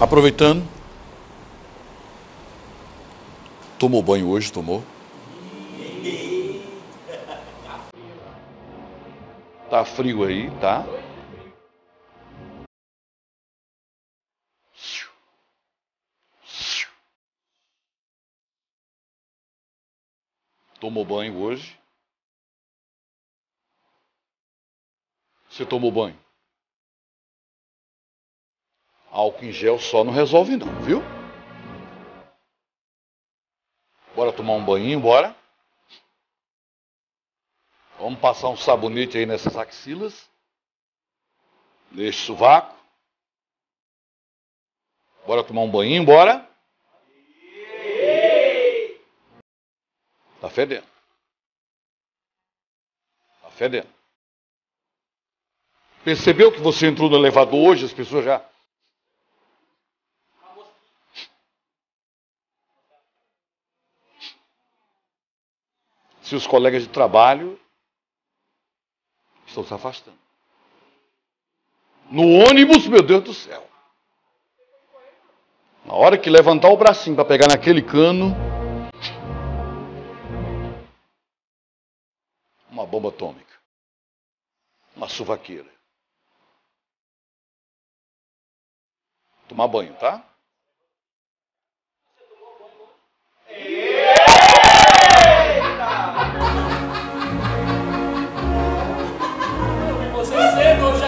Aproveitando. Tomou banho hoje, tomou? Tá frio aí, tá? Tomou banho hoje? Você tomou banho? Álcool em gel só não resolve não, viu? Bora tomar um banho, bora. Vamos passar um sabonete aí nessas axilas. Nesse sovaco. Bora tomar um banho, bora. Tá fedendo. Tá fedendo. Percebeu que você entrou no elevador hoje, as pessoas já. Seus colegas de trabalho estão se afastando. No ônibus, meu Deus do céu. Na hora que levantar o bracinho para pegar naquele cano, uma bomba atômica, uma suvaqueira. Tomar banho, tá? Diego já